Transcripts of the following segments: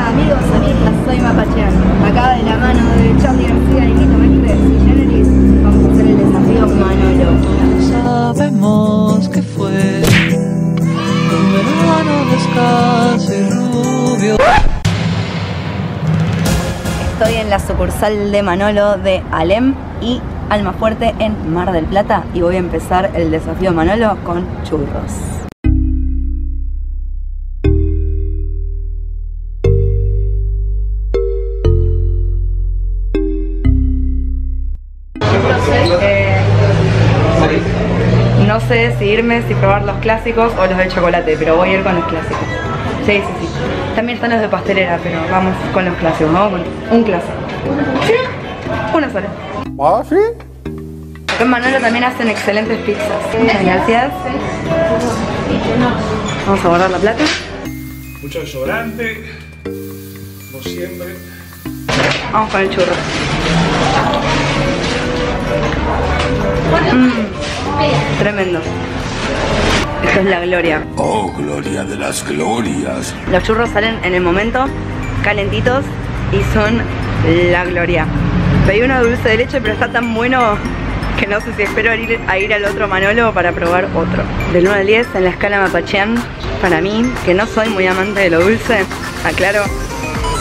Hola amigos, amigas, soy Mapachean. Acá de la mano de Charlie García y Nito Mestres y Generis vamos a hacer el desafío Manolo. Sabemos que fue un verano descalzo y rubio. Estoy en la sucursal de Manolo de Alem y Almafuerte en Mar del Plata y voy a empezar el desafío Manolo con churros. Sé si irme, si probar los clásicos o los de chocolate, pero voy a ir con los clásicos. Sí, sí, sí. También están los de pastelera, pero vamos con los clásicos, vamos con un clásico. Sí, una sola. ¿Ah, sí? Acá en Manolo también hacen excelentes pizzas. Muchas gracias. Vamos a guardar la plata. Mucho desodorante, como siempre. Vamos con el churro. Esto es la gloria. Oh, gloria de las glorias. Los churros salen en el momento, calentitos y son la gloria. Pedí uno de dulce de leche, pero está tan bueno que no sé si espero ir, a ir al otro Manolo para probar otro. Del 1 al 10 en la escala Mapachean, para mí, que no soy muy amante de lo dulce, aclaro,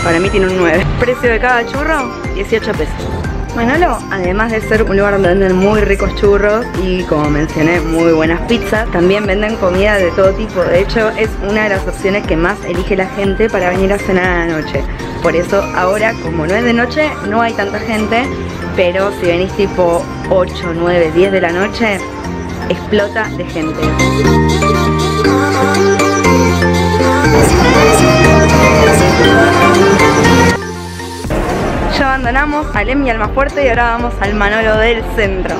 para mí tiene un 9. Precio de cada churro, 18 pesos. Manolo, además de ser un lugar donde venden muy ricos churros y como mencioné, muy buenas pizzas, también venden comida de todo tipo. De hecho, es una de las opciones que más elige la gente para venir a cenar a la noche. Por eso ahora, como no es de noche, no hay tanta gente, pero si venís tipo 8, 9, 10 de la noche, explota de gente. Abandonamos Alem y Almafuerte y ahora vamos al Manolo del centro.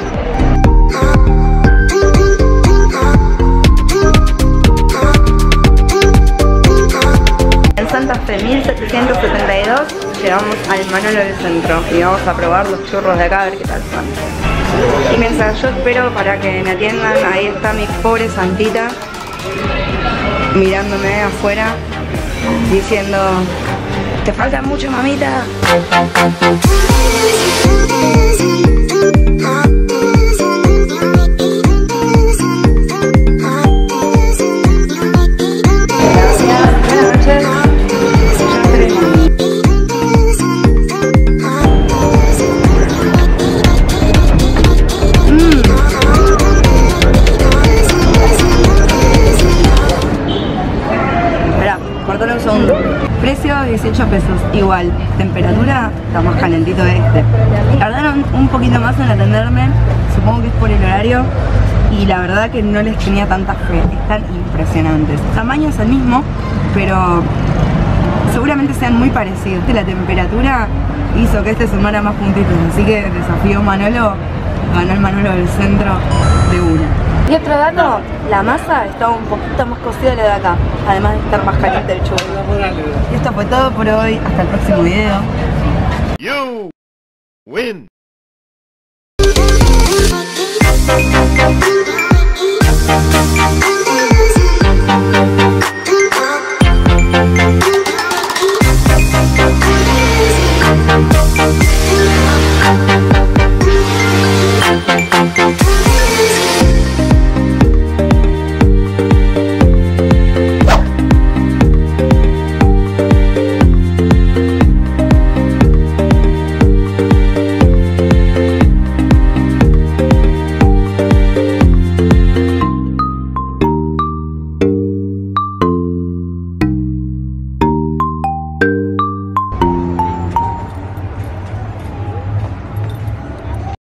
En Santa Fe 1772 llegamos al Manolo del centro y vamos a probar los churros de acá a ver qué tal son. Y mientras yo espero para que me atiendan, ahí está mi pobre santita mirándome afuera diciendo te falta mucho mamita Precio 18 pesos, igual. Temperatura está más calentito este. Tardaron un poquito más en atenderme, supongo que es por el horario. Y la verdad que no les tenía tanta fe, están impresionantes. Tamaño es el mismo, pero seguramente sean muy parecidos. La temperatura hizo que este sumara más puntitos, así que desafío Manolo, ganó el Manolo del centro de una. Y otro dato, la masa está un poquito más cocida de la de acá, además de estar más caliente el churro. Y esto fue todo por hoy, hasta el próximo video. You win. Thank you.